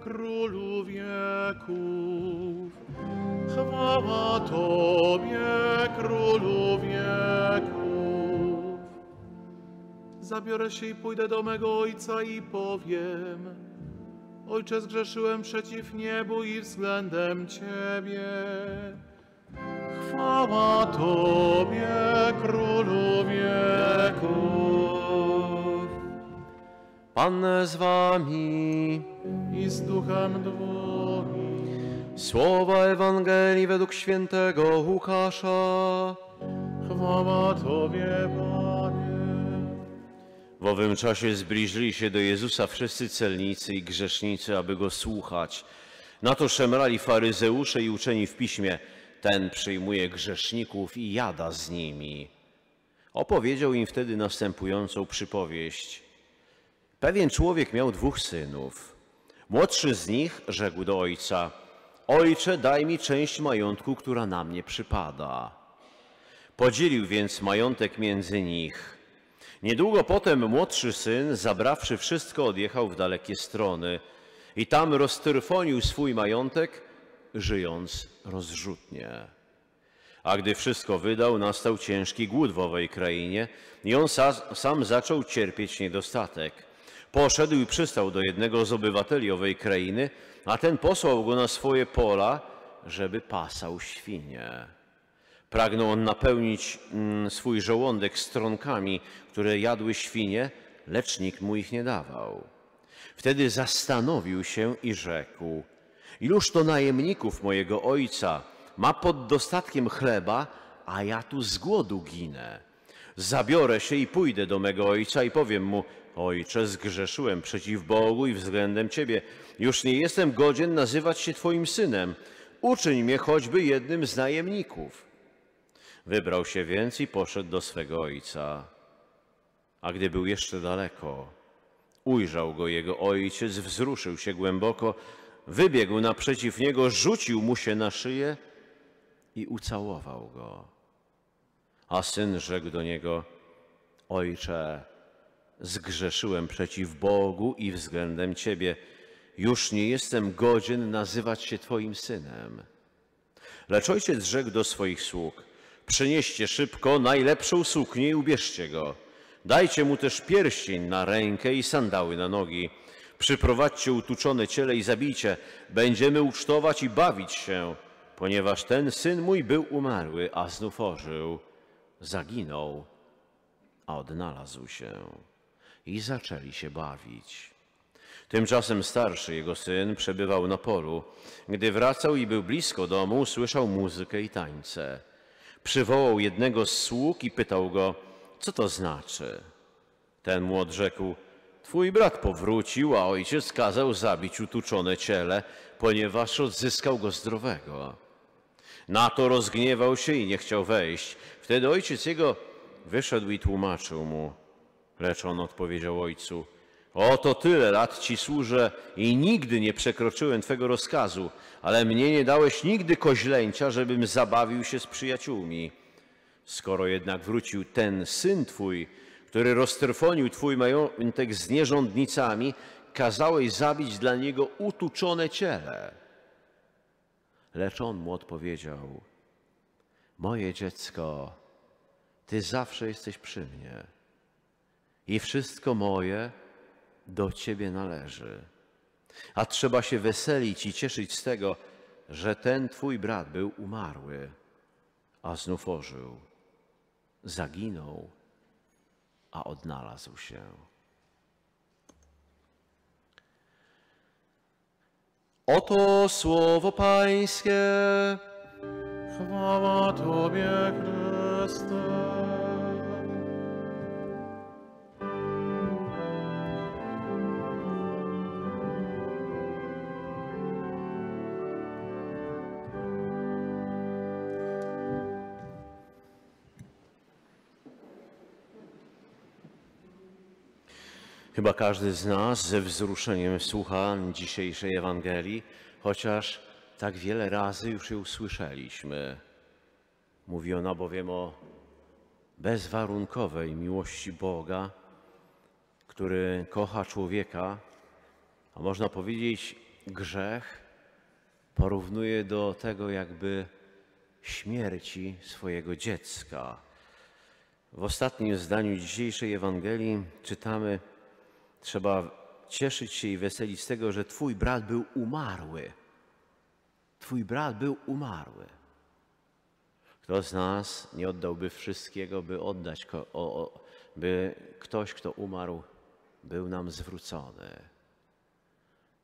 Królu wieków. Chwała Tobie, Królu wieków. Zabiorę się i pójdę do mego Ojca i powiem, Ojcze, zgrzeszyłem przeciw niebu i względem Ciebie. Chwała Tobie, Królu wieków. Pan z wami. I z duchem Twoim. Słowa Ewangelii według świętego Łukasza. Chwała Tobie, Panie. W owym czasie zbliżyli się do Jezusa wszyscy celnicy i grzesznicy, aby go słuchać. Na to szemrali faryzeusze i uczeni w piśmie. Ten przyjmuje grzeszników i jada z nimi. Opowiedział im wtedy następującą przypowieść. Pewien człowiek miał dwóch synów. Młodszy z nich rzekł do ojca: Ojcze, daj mi część majątku, która na mnie przypada. Podzielił więc majątek między nich. Niedługo potem młodszy syn, zabrawszy wszystko, odjechał w dalekie strony i tam roztyrfonił swój majątek, żyjąc rozrzutnie. A gdy wszystko wydał, nastał ciężki głód w owej krainie i on sa, sam zaczął cierpieć niedostatek. Poszedł i przystał do jednego z obywateli owej krainy, a ten posłał go na swoje pola, żeby pasał świnie. Pragnął on napełnić mm, swój żołądek stronkami, które jadły świnie, lecz nikt mu ich nie dawał. Wtedy zastanowił się i rzekł: Iluż to najemników mojego ojca ma pod dostatkiem chleba, a ja tu z głodu ginę. Zabiorę się i pójdę do mego ojca i powiem mu: Ojcze, zgrzeszyłem przeciw Bogu i względem ciebie. Już nie jestem godzien nazywać się twoim synem. Uczyń mnie choćby jednym z najemników. Wybrał się więc i poszedł do swego ojca. A gdy był jeszcze daleko, ujrzał go jego ojciec, wzruszył się głęboko, wybiegł naprzeciw niego, rzucił mu się na szyję i ucałował go. A syn rzekł do niego: Ojcze, zgrzeszyłem przeciw Bogu i względem ciebie. Już nie jestem godzien nazywać się twoim synem. Lecz ojciec rzekł do swoich sług: Przynieście szybko najlepszą suknię i ubierzcie go. Dajcie mu też pierścień na rękę i sandały na nogi. Przyprowadźcie utuczone ciele i zabijcie. Będziemy ucztować i bawić się, ponieważ ten syn mój był umarły, a znów ożył. Zaginął, a odnalazł się. I zaczęli się bawić. Tymczasem starszy jego syn przebywał na polu. Gdy wracał i był blisko domu, usłyszał muzykę i tańce. Przywołał jednego z sług i pytał go, co to znaczy. Ten mu odrzekł, twój brat powrócił, a ojciec kazał zabić utuczone ciele, ponieważ odzyskał go zdrowego. Na to rozgniewał się i nie chciał wejść. Wtedy ojciec jego wyszedł i tłumaczył mu. Lecz on odpowiedział ojcu, Oto tyle lat ci służę i nigdy nie przekroczyłem Twego rozkazu, ale mnie nie dałeś nigdy koźlęcia, żebym zabawił się z przyjaciółmi. Skoro jednak wrócił ten syn Twój, który roztrwonił Twój majątek z nierządnicami, kazałeś zabić dla niego utuczone ciele. Lecz on mu odpowiedział, moje dziecko, Ty zawsze jesteś przy mnie i wszystko moje do Ciebie należy. A trzeba się weselić i cieszyć z tego, że ten Twój brat był umarły, a znów ożył. Zaginął, a odnalazł się. Oto słowo Pańskie. Chwała Tobie, Chryste. Chyba każdy z nas ze wzruszeniem słucha dzisiejszej Ewangelii, chociaż tak wiele razy już ją usłyszeliśmy. Mówi ona bowiem o bezwarunkowej miłości Boga, który kocha człowieka, a można powiedzieć grzech porównuje do tego jakby śmierci swojego dziecka. W ostatnim zdaniu dzisiejszej Ewangelii czytamy: Trzeba cieszyć się i weselić z tego, że Twój brat był umarły. Twój brat był umarły. Kto z nas nie oddałby wszystkiego, by oddać, o, o, by ktoś, kto umarł, był nam zwrócony?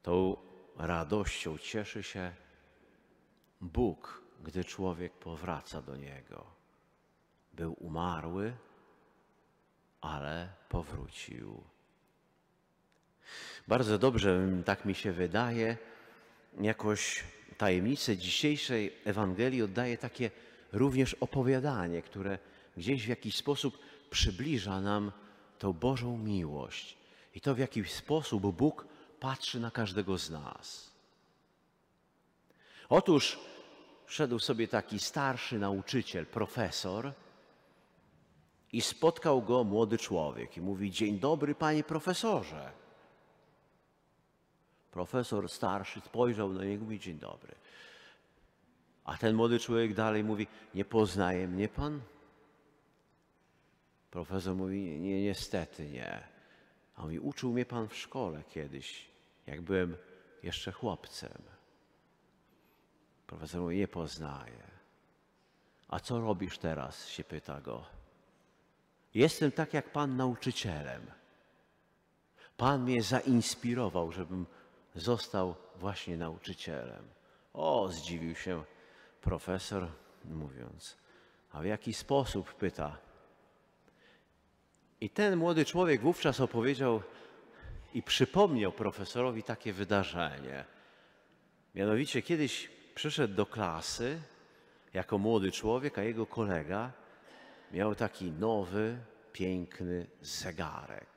Tą radością cieszy się Bóg, gdy człowiek powraca do Niego. Był umarły, ale powrócił. Bardzo dobrze, tak mi się wydaje, jakoś tajemnicę dzisiejszej Ewangelii oddaje takie również opowiadanie, które gdzieś w jakiś sposób przybliża nam tą Bożą miłość i to w jaki sposób Bóg patrzy na każdego z nas. Otóż szedł sobie taki starszy nauczyciel, profesor, i spotkał go młody człowiek i mówi: Dzień dobry, panie profesorze. Profesor starszy spojrzał na niego i mówi: Dzień dobry. A ten młody człowiek dalej mówi: Nie poznaje mnie pan? Profesor mówi: Nie, niestety nie. A on mówi: Uczył mnie pan w szkole kiedyś, jak byłem jeszcze chłopcem. Profesor mówi: Nie poznaje. A co robisz teraz? się pyta go. Jestem tak jak pan nauczycielem. Pan mnie zainspirował, żebym został właśnie nauczycielem. O, zdziwił się profesor, mówiąc. A w jaki sposób? pyta. I ten młody człowiek wówczas opowiedział i przypomniał profesorowi takie wydarzenie. Mianowicie kiedyś przyszedł do klasy jako młody człowiek, a jego kolega miał taki nowy, piękny zegarek.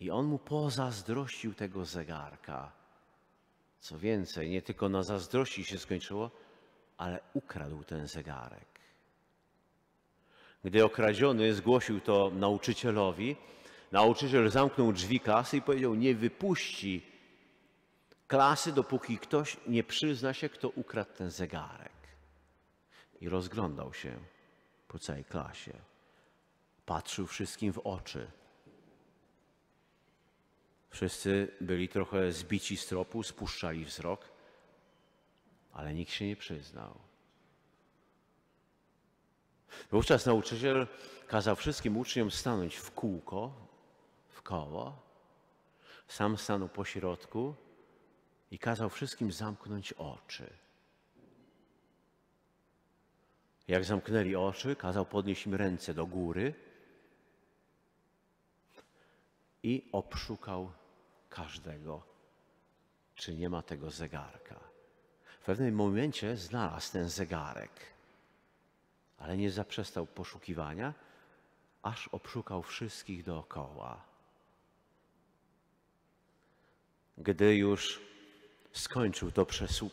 I on mu pozazdrościł tego zegarka. Co więcej, nie tylko na zazdrości się skończyło, ale ukradł ten zegarek. Gdy okradziony zgłosił to nauczycielowi, nauczyciel zamknął drzwi klasy i powiedział: Nie wypuści klasy, dopóki ktoś nie przyzna się, kto ukradł ten zegarek. I rozglądał się po całej klasie. Patrzył wszystkim w oczy. Wszyscy byli trochę zbici z tropu, spuszczali wzrok, ale nikt się nie przyznał. Wówczas nauczyciel kazał wszystkim uczniom stanąć w kółko, w koło. Sam stanął po środku i kazał wszystkim zamknąć oczy. Jak zamknęli oczy, kazał podnieść im ręce do góry i obszukał każdego, czy nie ma tego zegarka. W pewnym momencie znalazł ten zegarek, ale nie zaprzestał poszukiwania, aż obszukał wszystkich dookoła. Gdy już skończył to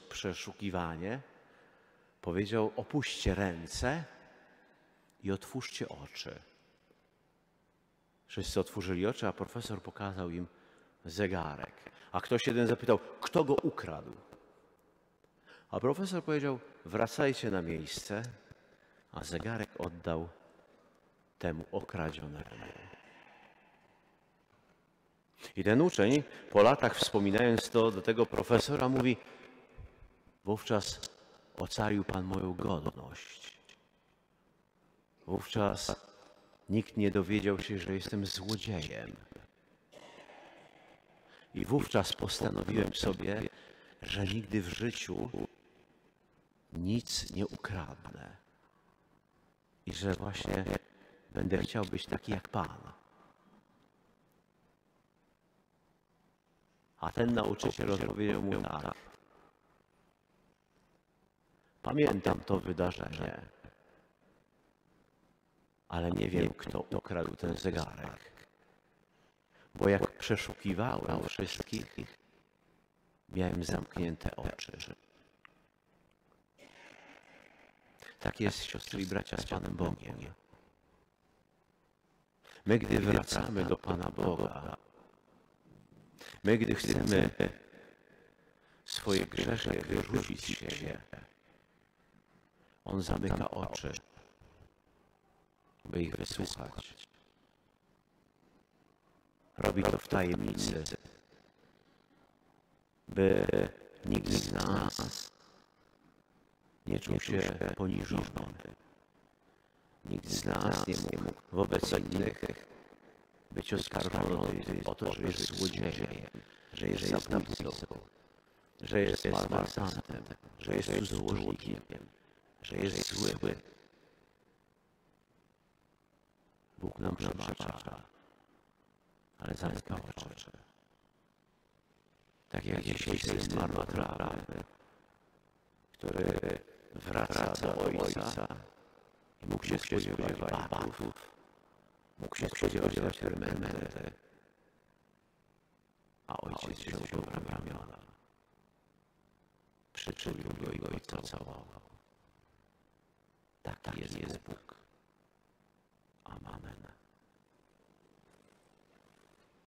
przeszukiwanie, powiedział: Opuśćcie ręce i otwórzcie oczy. Wszyscy otworzyli oczy, a profesor pokazał im zegarek. A ktoś jeden zapytał, kto go ukradł? A profesor powiedział: Wracajcie na miejsce, a zegarek oddał temu okradzionemu. I ten uczeń, po latach wspominając to do tego profesora, mówi: Wówczas ocalił Pan moją godność. Wówczas nikt nie dowiedział się, że jestem złodziejem. I wówczas postanowiłem sobie, że nigdy w życiu nic nie ukradnę. I że właśnie będę chciał być taki jak Pan. A ten nauczyciel odpowiedział mu tak. Pamiętam to wydarzenie, ale nie wiem, kto ukradł ten zegarek. Bo jak przeszukiwałem wszystkich, miałem zamknięte oczy. Tak jest, siostry i bracia, z Panem Bogiem. My, gdy wracamy do Pana Boga, my, gdy chcemy swoje grzechy wyrzucić z siebie. On zamyka oczy, by ich wysłuchać. Robi to w tajemnicy, by nikt z nas nie czuł się poniżony. Nikt z nas nie mógł wobec innych być oskarżony o to, że jest złodziejem, że jest zabójcą, że jest malwersantem, że jest cudzołożnikiem, że jest zły. Bóg nam przebacza, ale zamyka oczy. Tak jak dzisiaj syn marnotrawy, który wraca do ojca i mógł się spodziewać batów, mógł się spodziewać eksperymenty, a ojciec wziął go w ramiona, przytulił go i go całował. Tak jest Bóg.